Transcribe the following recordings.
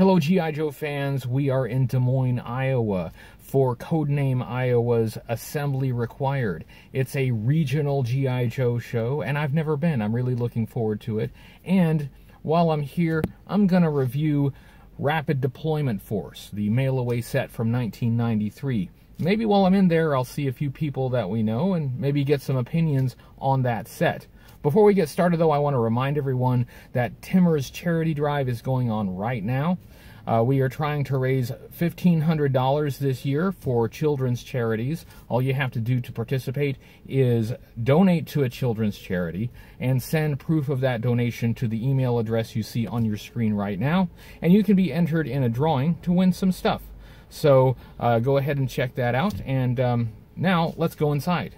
Hello, G.I. Joe fans. We are in Des Moines, Iowa for Codename Iowa's Assembly Required. It's a regional G.I. Joe show, and I've never been. I'm really looking forward to it. And while I'm here, I'm going to review Rapid Deployment Force, the mail away set from 1993. Maybe while I'm in there, I'll see a few people that we know and maybe get some opinions on that set. Before we get started, though, I want to remind everyone that Timmer's charity drive is going on right now. Uh, we are trying to raise $1,500 this year for children's charities. All you have to do to participate is donate to a children's charity and send proof of that donation to the email address you see on your screen right now. And you can be entered in a drawing to win some stuff. So uh, go ahead and check that out. And um, now let's go inside.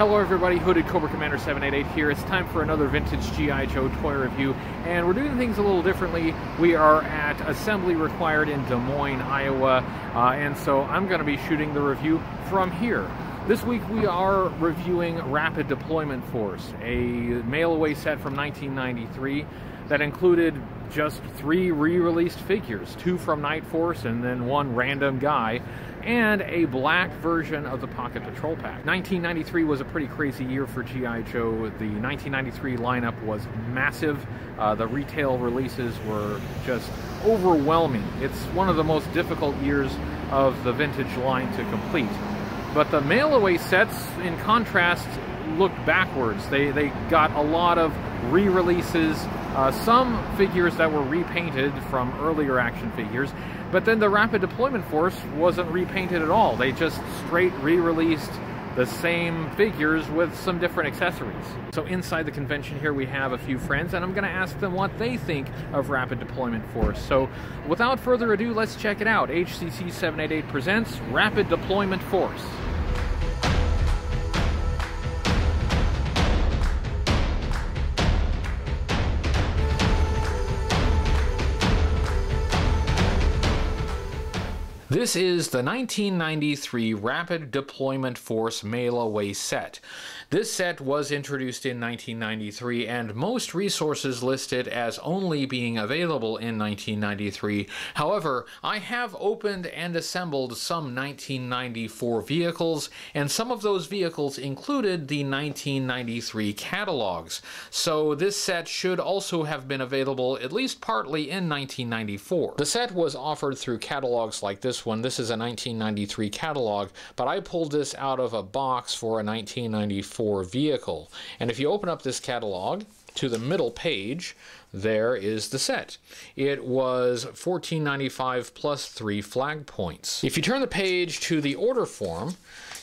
Hello everybody, Hooded Cobra Commander 788 here. It's time for another vintage G.I. Joe toy review, and we're doing things a little differently. We are at Assembly Required in Des Moines, Iowa, uh, and so I'm going to be shooting the review from here. This week we are reviewing Rapid Deployment Force, a mail-away set from 1993 that included just three re-released figures, two from Night Force and then one random guy, and a black version of the Pocket Patrol Pack. 1993 was a pretty crazy year for G.I. Joe. The 1993 lineup was massive. Uh, the retail releases were just overwhelming. It's one of the most difficult years of the vintage line to complete. But the mail-away sets, in contrast, looked backwards. They, they got a lot of re-releases, uh, some figures that were repainted from earlier action figures, but then the Rapid Deployment Force wasn't repainted at all. They just straight re-released the same figures with some different accessories. So inside the convention here we have a few friends and I'm going to ask them what they think of Rapid Deployment Force. So without further ado, let's check it out. HCC 788 presents Rapid Deployment Force. This is the 1993 Rapid Deployment Force Mail Away set. This set was introduced in 1993 and most resources listed as only being available in 1993. However, I have opened and assembled some 1994 vehicles and some of those vehicles included the 1993 catalogs. So this set should also have been available at least partly in 1994. The set was offered through catalogs like this one. This is a 1993 catalog, but I pulled this out of a box for a 1994 vehicle. And if you open up this catalog, to the middle page, there is the set. It was $14.95 plus three flag points. If you turn the page to the order form,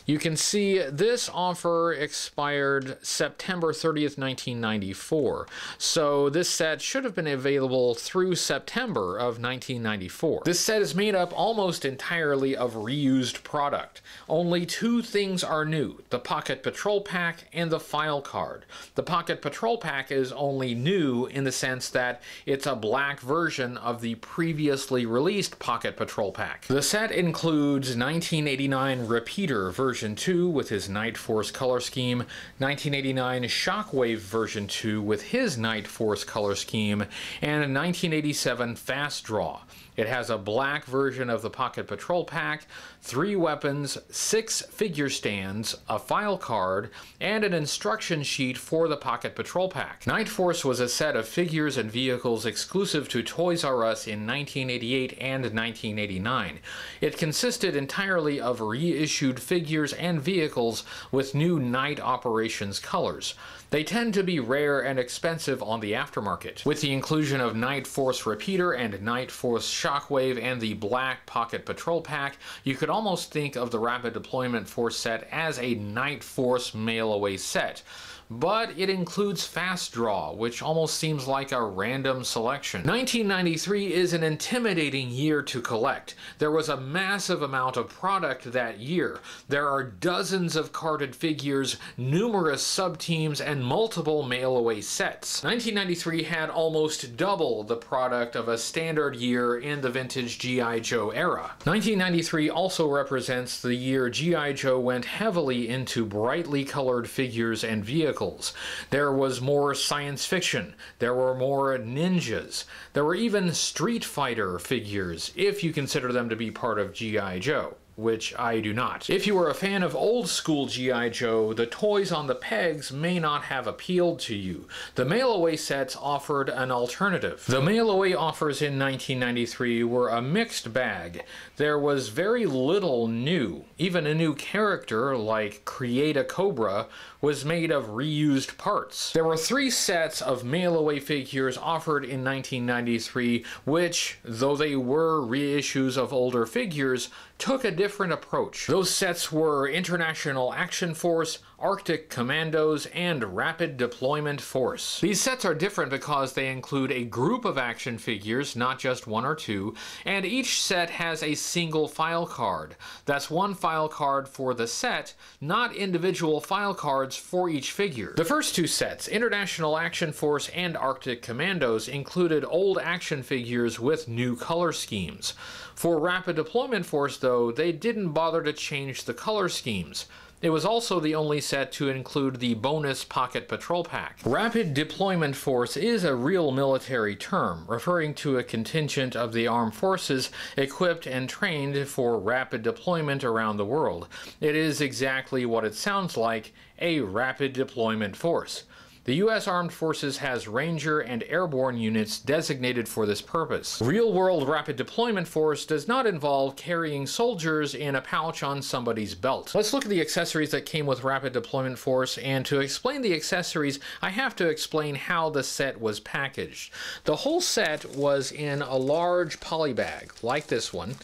you can see this offer expired September 30th, 1994. So this set should have been available through September of 1994. This set is made up almost entirely of reused product. Only two things are new, the Pocket Patrol Pack and the file card. The Pocket Patrol Pack is only new in the sense that it's a black version of the previously released Pocket Patrol Pack. The set includes 1989 Repeater version version 2 with his Night Force color scheme, 1989 Shockwave version 2 with his Night Force color scheme, and 1987 Fast Draw. It has a black version of the Pocket Patrol Pack, three weapons, six figure stands, a file card, and an instruction sheet for the Pocket Patrol Pack. Night Force was a set of figures and vehicles exclusive to Toys R Us in 1988 and 1989. It consisted entirely of reissued figures and vehicles with new night operations colors. They tend to be rare and expensive on the aftermarket. With the inclusion of Night Force Repeater and Night Force Shockwave and the Black Pocket Patrol Pack, you could almost think of the Rapid Deployment Force set as a Night Force mail-away set but it includes Fast Draw, which almost seems like a random selection. 1993 is an intimidating year to collect. There was a massive amount of product that year. There are dozens of carded figures, numerous sub-teams, and multiple mail-away sets. 1993 had almost double the product of a standard year in the vintage G.I. Joe era. 1993 also represents the year G.I. Joe went heavily into brightly colored figures and vehicles vehicles. There was more science fiction. There were more ninjas. There were even Street Fighter figures, if you consider them to be part of G.I. Joe which I do not. If you are a fan of old school G.I. Joe, the toys on the pegs may not have appealed to you. The mail-away sets offered an alternative. The mail-away offers in 1993 were a mixed bag. There was very little new. Even a new character, like Create a Cobra, was made of reused parts. There were three sets of mail-away figures offered in 1993, which, though they were reissues of older figures, took a different approach. Those sets were International Action Force, Arctic Commandos, and Rapid Deployment Force. These sets are different because they include a group of action figures, not just one or two, and each set has a single file card. That's one file card for the set, not individual file cards for each figure. The first two sets, International Action Force and Arctic Commandos, included old action figures with new color schemes. For Rapid Deployment Force, though, they didn't bother to change the color schemes. It was also the only set to include the bonus Pocket Patrol Pack. Rapid Deployment Force is a real military term, referring to a contingent of the armed forces equipped and trained for rapid deployment around the world. It is exactly what it sounds like, a rapid deployment force. The U.S. Armed Forces has Ranger and Airborne units designated for this purpose. Real-world Rapid Deployment Force does not involve carrying soldiers in a pouch on somebody's belt. Let's look at the accessories that came with Rapid Deployment Force, and to explain the accessories, I have to explain how the set was packaged. The whole set was in a large poly bag, like this one,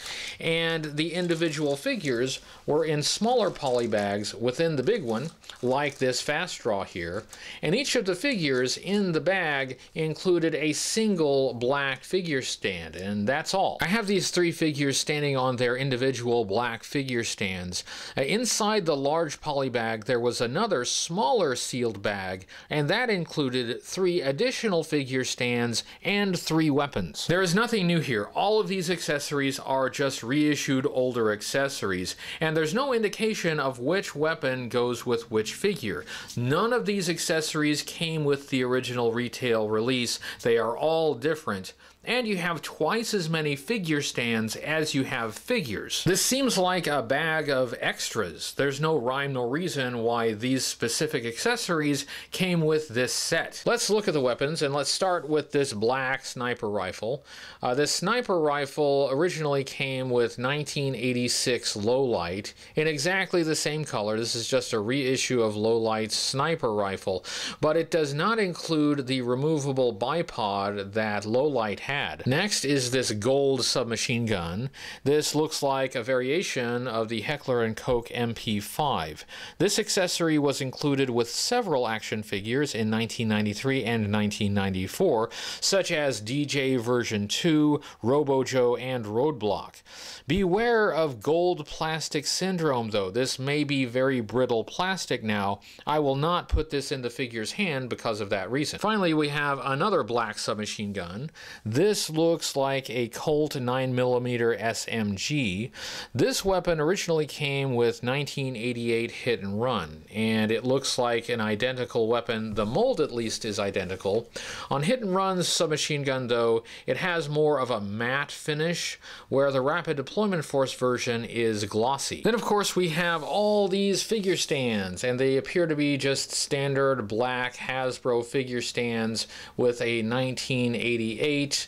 and the individual figures were in smaller poly bags within the big one, like this fast draw here, and each of the figures in the bag included a single black figure stand, and that's all. I have these three figures standing on their individual black figure stands. Uh, inside the large poly bag, there was another smaller sealed bag, and that included three additional figure stands and three weapons. There is nothing new here. All of these accessories are just reissued older accessories, and there's no indication of which weapon goes with which figure. None of these accessories came with the original retail release. They are all different and you have twice as many figure stands as you have figures. This seems like a bag of extras. There's no rhyme nor reason why these specific accessories came with this set. Let's look at the weapons and let's start with this black sniper rifle. Uh, this sniper rifle originally came with 1986 Lowlight in exactly the same color. This is just a reissue of Lowlight's sniper rifle, but it does not include the removable bipod that Lowlight had had. Next is this gold submachine gun. This looks like a variation of the Heckler & Koch MP5. This accessory was included with several action figures in 1993 and 1994, such as DJ version 2, Robo-Joe, and Roadblock. Beware of gold plastic syndrome though. This may be very brittle plastic now. I will not put this in the figure's hand because of that reason. Finally, we have another black submachine gun. This This looks like a Colt 9mm SMG. This weapon originally came with 1988 hit and run, and it looks like an identical weapon. The mold, at least, is identical. On hit and run's submachine gun, though, it has more of a matte finish, where the Rapid Deployment Force version is glossy. Then, of course, we have all these figure stands, and they appear to be just standard black Hasbro figure stands with a 1988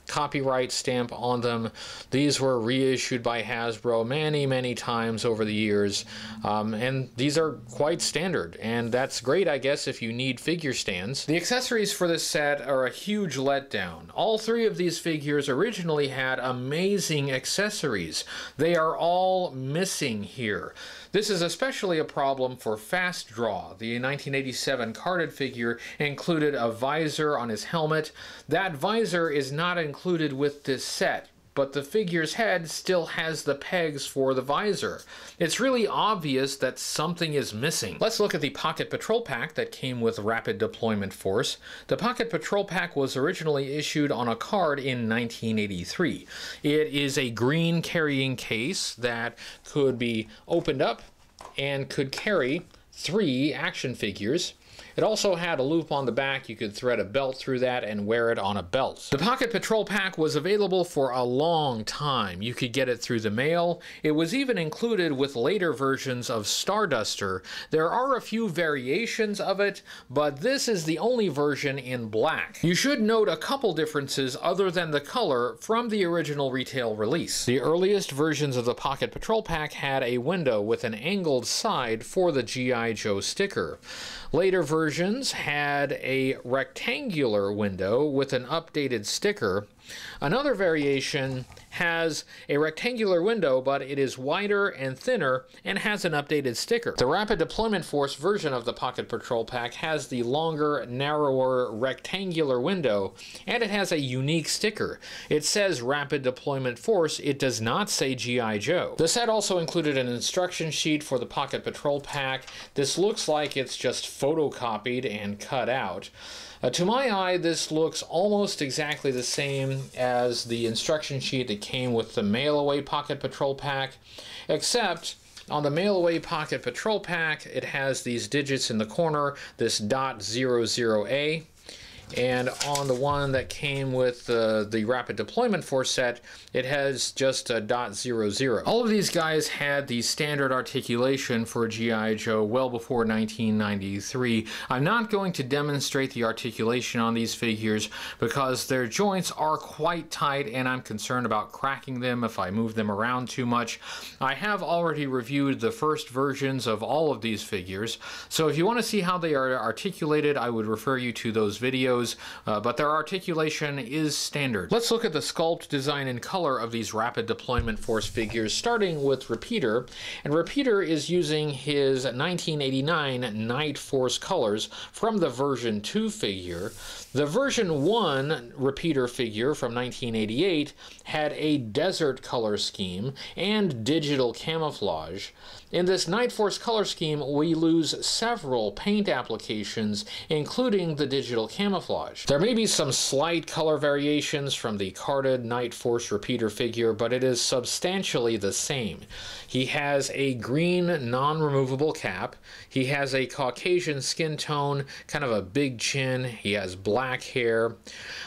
copyright stamp on them. These were reissued by Hasbro many, many times over the years, um, and these are quite standard, and that's great, I guess, if you need figure stands. The accessories for this set are a huge letdown. All three of these figures originally had amazing accessories. They are all missing here. This is especially a problem for Fast Draw. The 1987 carded figure included a visor on his helmet. That visor is not included with this set but the figure's head still has the pegs for the visor. It's really obvious that something is missing. Let's look at the Pocket Patrol Pack that came with Rapid Deployment Force. The Pocket Patrol Pack was originally issued on a card in 1983. It is a green carrying case that could be opened up and could carry three action figures it also had a loop on the back. You could thread a belt through that and wear it on a belt. The Pocket Patrol Pack was available for a long time. You could get it through the mail. It was even included with later versions of Starduster. There are a few variations of it, but this is the only version in black. You should note a couple differences other than the color from the original retail release. The earliest versions of the Pocket Patrol Pack had a window with an angled side for the G.I. Joe sticker. Later versions had a rectangular window with an updated sticker. Another variation has a rectangular window, but it is wider and thinner and has an updated sticker. The Rapid Deployment Force version of the Pocket Patrol Pack has the longer, narrower, rectangular window, and it has a unique sticker. It says Rapid Deployment Force, it does not say G.I. Joe. The set also included an instruction sheet for the Pocket Patrol Pack. This looks like it's just photocopied and cut out. Uh, to my eye, this looks almost exactly the same as the instruction sheet that came with the Mail Away Pocket Patrol Pack, except on the Mail Away Pocket Patrol Pack, it has these digits in the corner, this dot .00A, and on the one that came with uh, the Rapid Deployment Force set, it has just a .00. All of these guys had the standard articulation for G.I. Joe well before 1993. I'm not going to demonstrate the articulation on these figures because their joints are quite tight and I'm concerned about cracking them if I move them around too much. I have already reviewed the first versions of all of these figures, so if you want to see how they are articulated, I would refer you to those videos uh, but their articulation is standard. Let's look at the sculpt, design, and color of these rapid deployment force figures, starting with Repeater. And Repeater is using his 1989 Night Force colors from the version 2 figure. The version 1 Repeater figure from 1988 had a desert color scheme and digital camouflage. In this Night Force color scheme, we lose several paint applications, including the digital camouflage. There may be some slight color variations from the carded Night Force repeater figure, but it is substantially the same. He has a green non-removable cap, he has a Caucasian skin tone, kind of a big chin, he has black hair.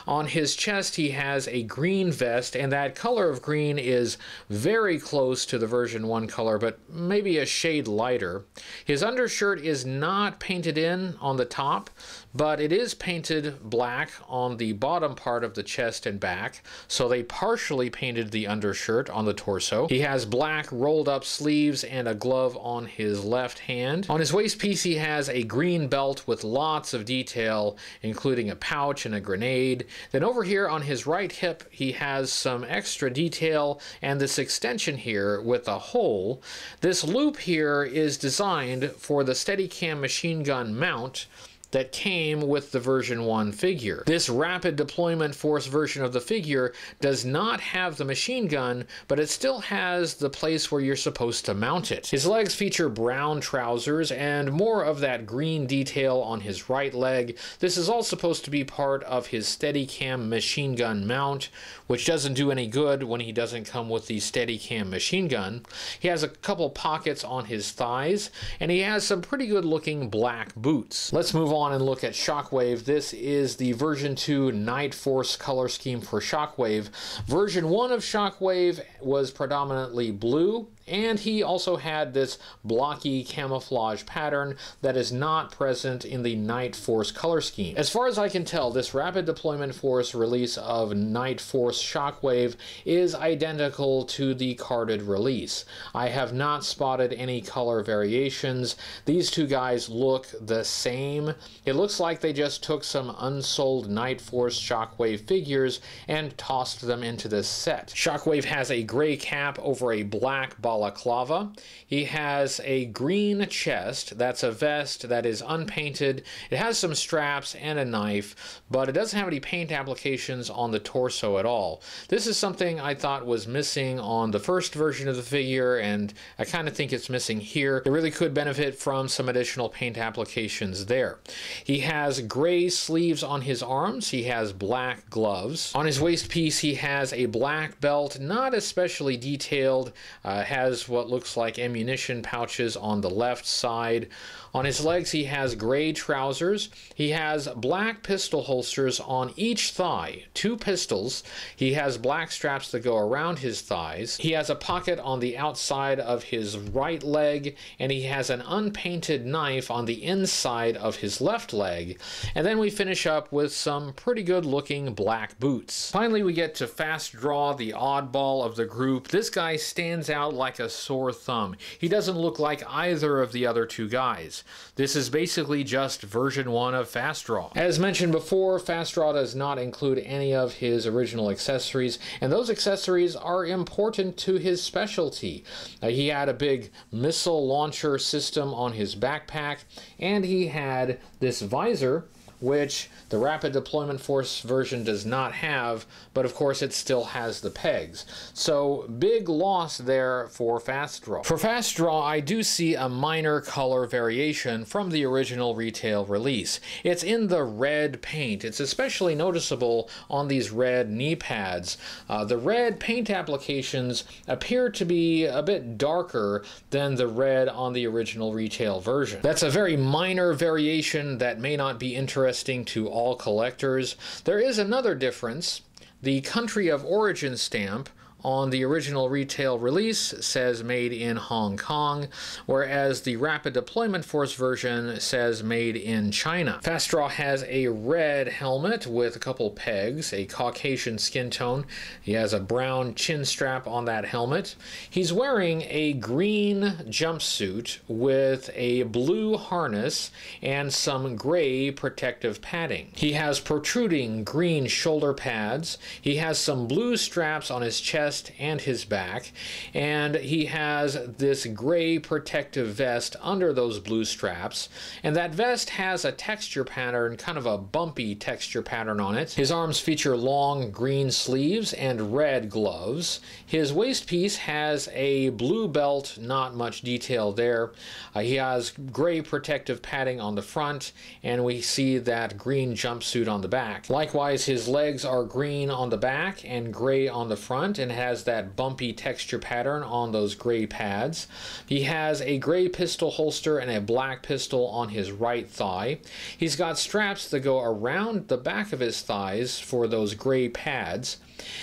On his chest he has a green vest, and that color of green is very close to the version 1 color, but maybe a shade lighter. His undershirt is not painted in on the top, but it is painted black on the bottom part of the chest and back, so they partially painted the undershirt on the torso. He has black rolled up sleeves and a glove on his left hand. On his waist piece he has a green belt with lots of detail, including a pouch and a grenade. Then over here on his right hip he has some extra detail and this extension here with a hole. This loop here is designed for the Steadicam machine gun mount that came with the version 1 figure. This rapid deployment force version of the figure does not have the machine gun, but it still has the place where you're supposed to mount it. His legs feature brown trousers and more of that green detail on his right leg. This is all supposed to be part of his Steadicam machine gun mount, which doesn't do any good when he doesn't come with the Steadicam machine gun. He has a couple pockets on his thighs, and he has some pretty good looking black boots. Let's move on and look at Shockwave. This is the version 2 Night Force color scheme for Shockwave. Version 1 of Shockwave was predominantly blue, and he also had this blocky camouflage pattern that is not present in the Night Force color scheme. As far as I can tell, this Rapid Deployment Force release of Night Force Shockwave is identical to the carded release. I have not spotted any color variations. These two guys look the same. It looks like they just took some unsold Night Force Shockwave figures and tossed them into this set. Shockwave has a gray cap over a black body balaclava. He has a green chest. That's a vest that is unpainted. It has some straps and a knife, but it doesn't have any paint applications on the torso at all. This is something I thought was missing on the first version of the figure, and I kind of think it's missing here. It really could benefit from some additional paint applications there. He has gray sleeves on his arms. He has black gloves. On his waist piece, he has a black belt, not especially detailed, uh, has has what looks like ammunition pouches on the left side. On his legs, he has gray trousers. He has black pistol holsters on each thigh, two pistols. He has black straps that go around his thighs. He has a pocket on the outside of his right leg, and he has an unpainted knife on the inside of his left leg. And then we finish up with some pretty good looking black boots. Finally, we get to Fast Draw, the oddball of the group. This guy stands out like a sore thumb. He doesn't look like either of the other two guys. This is basically just version 1 of Fast Draw. As mentioned before, Fast Draw does not include any of his original accessories, and those accessories are important to his specialty. Uh, he had a big missile launcher system on his backpack, and he had this visor which the Rapid Deployment Force version does not have, but of course it still has the pegs. So big loss there for Fast Draw. For Fast Draw, I do see a minor color variation from the original retail release. It's in the red paint. It's especially noticeable on these red knee pads. Uh, the red paint applications appear to be a bit darker than the red on the original retail version. That's a very minor variation that may not be interesting interesting to all collectors. There is another difference. The country of origin stamp on the original retail release says made in Hong Kong, whereas the Rapid Deployment Force version says made in China. Fast Draw has a red helmet with a couple pegs, a Caucasian skin tone. He has a brown chin strap on that helmet. He's wearing a green jumpsuit with a blue harness and some gray protective padding. He has protruding green shoulder pads. He has some blue straps on his chest chest and his back, and he has this gray protective vest under those blue straps, and that vest has a texture pattern, kind of a bumpy texture pattern on it. His arms feature long green sleeves and red gloves. His waist piece has a blue belt, not much detail there. Uh, he has gray protective padding on the front, and we see that green jumpsuit on the back. Likewise, his legs are green on the back and gray on the front, and has that bumpy texture pattern on those gray pads. He has a gray pistol holster and a black pistol on his right thigh. He's got straps that go around the back of his thighs for those gray pads.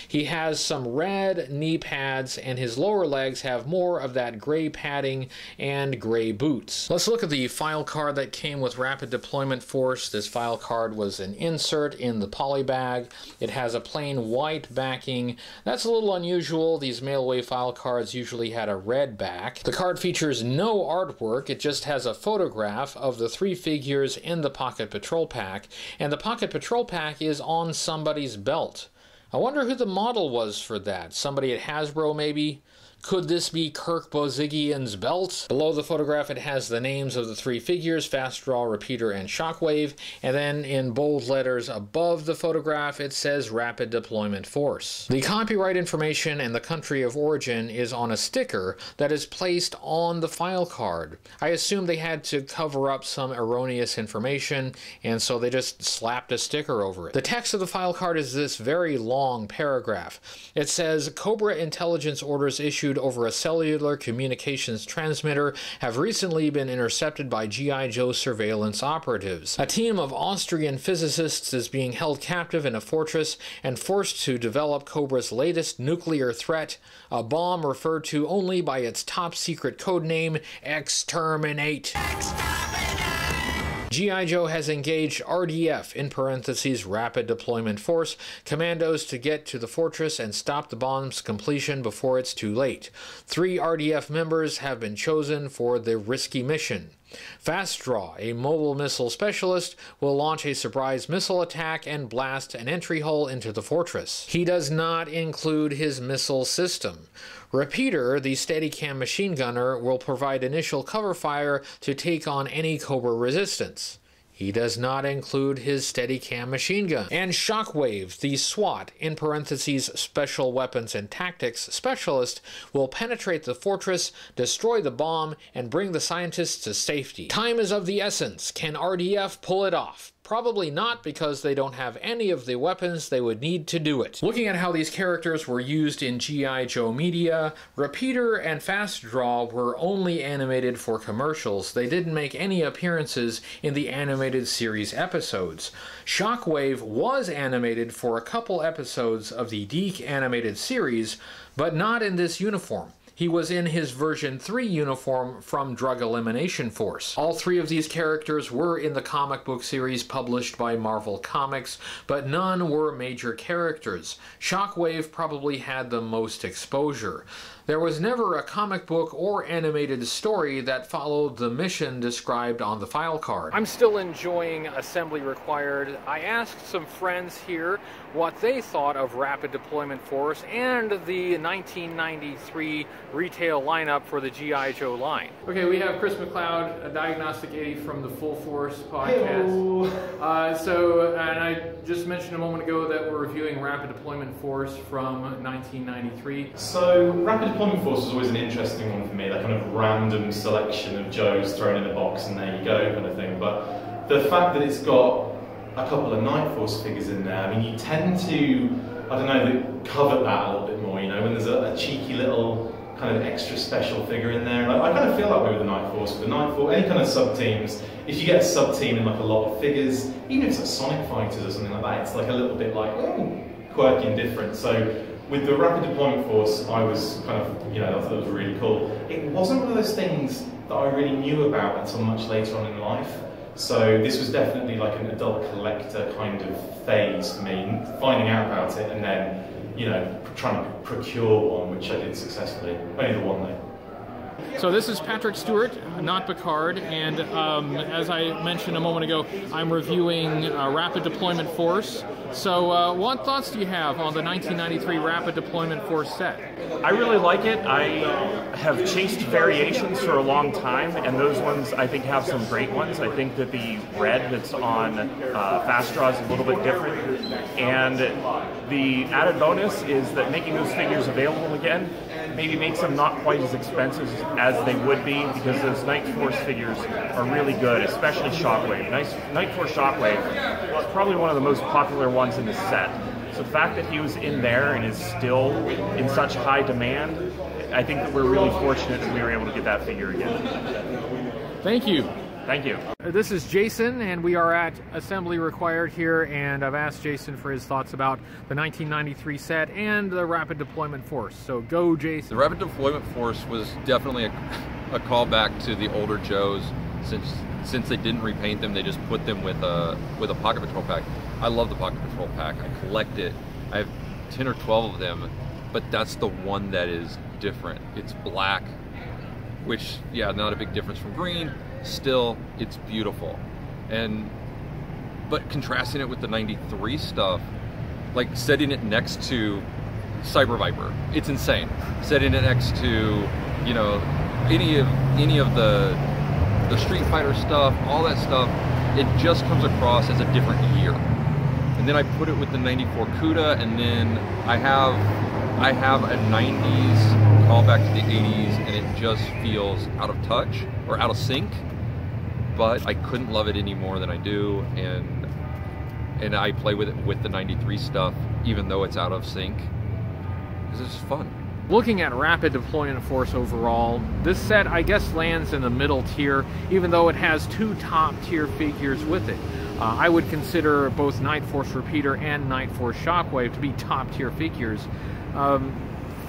He has some red knee pads, and his lower legs have more of that gray padding and gray boots. Let's look at the file card that came with Rapid Deployment Force. This file card was an insert in the poly bag. It has a plain white backing. That's a little unusual. These mail-away file cards usually had a red back. The card features no artwork. It just has a photograph of the three figures in the Pocket Patrol Pack, and the Pocket Patrol Pack is on somebody's belt. I wonder who the model was for that. Somebody at Hasbro, maybe? Could this be Kirk Bozigian's belt? Below the photograph, it has the names of the three figures Fast Draw, Repeater, and Shockwave. And then in bold letters above the photograph, it says Rapid Deployment Force. The copyright information and the country of origin is on a sticker that is placed on the file card. I assume they had to cover up some erroneous information, and so they just slapped a sticker over it. The text of the file card is this very long paragraph. It says Cobra intelligence orders issued over a cellular communications transmitter have recently been intercepted by G.I. Joe surveillance operatives. A team of Austrian physicists is being held captive in a fortress and forced to develop Cobra's latest nuclear threat, a bomb referred to only by its top secret code name, Exterminate. G.I. Joe has engaged RDF, in parentheses, Rapid Deployment Force, commandos to get to the fortress and stop the bomb's completion before it's too late. Three RDF members have been chosen for the risky mission. Fast Draw, a mobile missile specialist, will launch a surprise missile attack and blast an entry hole into the fortress. He does not include his missile system. Repeater, the Steadicam machine gunner, will provide initial cover fire to take on any Cobra resistance. He does not include his Steadicam machine gun. And Shockwave, the SWAT, in parentheses Special Weapons and Tactics Specialist, will penetrate the fortress, destroy the bomb, and bring the scientists to safety. Time is of the essence. Can RDF pull it off? Probably not because they don't have any of the weapons they would need to do it. Looking at how these characters were used in G.I. Joe media, Repeater and Fast Draw were only animated for commercials. They didn't make any appearances in the animated series episodes. Shockwave was animated for a couple episodes of the DiC animated series, but not in this uniform. He was in his version 3 uniform from Drug Elimination Force. All three of these characters were in the comic book series published by Marvel Comics, but none were major characters. Shockwave probably had the most exposure. There was never a comic book or animated story that followed the mission described on the file card. I'm still enjoying Assembly Required. I asked some friends here what they thought of Rapid Deployment Force and the 1993 retail lineup for the G.I. Joe line. Okay, we have Chris McLeod, a Diagnostic 80 from the Full Force podcast. Uh, so, and I just mentioned a moment ago that we're reviewing Rapid Deployment Force from 1993. So, Rapid Deployment Force was always an interesting one for me, that kind of random selection of Joes thrown in a box and there you go kind of thing. But the fact that it's got a couple of Night Force figures in there, I mean, you tend to, I don't know, covet that a little bit more, you know, when there's a, a cheeky little kind of extra special figure in there. I kind of feel that way with the Night Force. With the Night Force, any kind of sub teams, if you get a sub team in like a lot of figures, even if it's like Sonic Fighters or something like that, it's like a little bit like, oh, quirky and different. So with the Rapid Deployment Force, I was kind of, you know, I thought it was really cool. It wasn't one of those things that I really knew about until much later on in life. So this was definitely like an adult collector kind of phase for me, finding out about it and then, you know, trying to procure one, which I did successfully. Only the one though. So this is Patrick Stewart, not Picard, and um, as I mentioned a moment ago, I'm reviewing uh, Rapid Deployment Force. So uh, what thoughts do you have on the 1993 Rapid Deployment Force set? I really like it. I have chased variations for a long time, and those ones I think have some great ones. I think that the red that's on uh, Fast Draw is a little bit different, and the added bonus is that making those figures available again maybe makes them not quite as expensive as they would be because those Night Force figures are really good, especially Shockwave. Nice, Night Force Shockwave is probably one of the most popular ones in the set. So the fact that he was in there and is still in such high demand, I think that we're really fortunate that we were able to get that figure again. Thank you. Thank you. This is Jason, and we are at Assembly Required here, and I've asked Jason for his thoughts about the 1993 set and the Rapid Deployment Force. So go, Jason. The Rapid Deployment Force was definitely a, a callback to the older Joes, since since they didn't repaint them, they just put them with a with a Pocket Patrol pack. I love the Pocket Patrol pack. I collect it. I have 10 or 12 of them, but that's the one that is different. It's black, which yeah, not a big difference from green still it's beautiful and but contrasting it with the 93 stuff like setting it next to Cyber Viper. It's insane. Setting it next to, you know, any of any of the the Street Fighter stuff, all that stuff, it just comes across as a different year. And then I put it with the 94 CUDA, and then I have I have a 90s callback to the 80s, and it just feels out of touch or out of sync. But I couldn't love it any more than I do, and and I play with it with the 93 stuff, even though it's out of sync, because it's fun. Looking at Rapid Deployment Force overall, this set I guess lands in the middle tier, even though it has two top tier figures with it. Uh, I would consider both Night Force Repeater and Night Force Shockwave to be top tier figures. Um,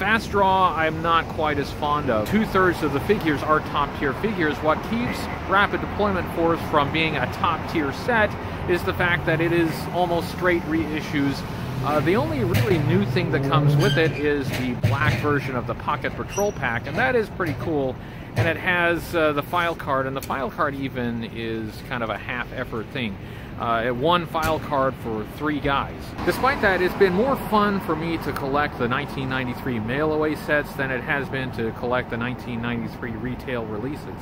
Fast Draw, I'm not quite as fond of. Two thirds of the figures are top tier figures. What keeps Rapid Deployment Force from being a top tier set is the fact that it is almost straight reissues uh, the only really new thing that comes with it is the black version of the Pocket Patrol Pack, and that is pretty cool. And it has uh, the file card, and the file card even is kind of a half-effort thing. Uh, one file card for three guys. Despite that, it's been more fun for me to collect the 1993 mail-away sets than it has been to collect the 1993 retail releases.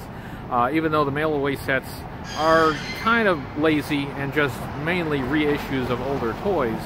Uh, even though the mail-away sets are kind of lazy and just mainly reissues of older toys,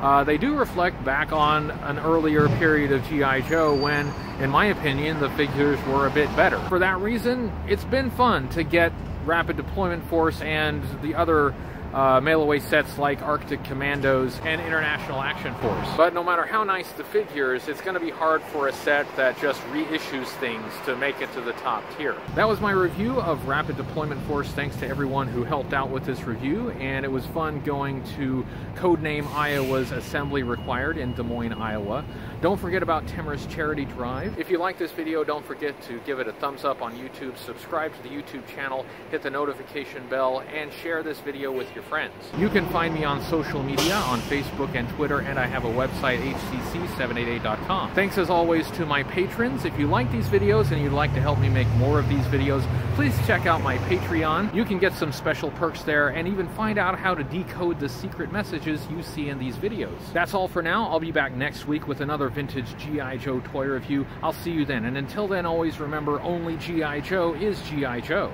uh, they do reflect back on an earlier period of G.I. Joe when, in my opinion, the figures were a bit better. For that reason, it's been fun to get Rapid Deployment Force and the other uh, mail-away sets like Arctic Commandos and International Action Force. But no matter how nice the figures, it's going to be hard for a set that just reissues things to make it to the top tier. That was my review of Rapid Deployment Force. Thanks to everyone who helped out with this review, and it was fun going to Codename Iowa's Assembly Required in Des Moines, Iowa. Don't forget about Timmer's Charity Drive. If you like this video, don't forget to give it a thumbs up on YouTube, subscribe to the YouTube channel, hit the notification bell, and share this video with your friends. You can find me on social media on Facebook and Twitter, and I have a website, hcc788.com. Thanks as always to my patrons. If you like these videos and you'd like to help me make more of these videos, please check out my Patreon. You can get some special perks there and even find out how to decode the secret messages you see in these videos. That's all for now. I'll be back next week with another vintage G.I. Joe toy review. I'll see you then. And until then, always remember only G.I. Joe is G.I. Joe.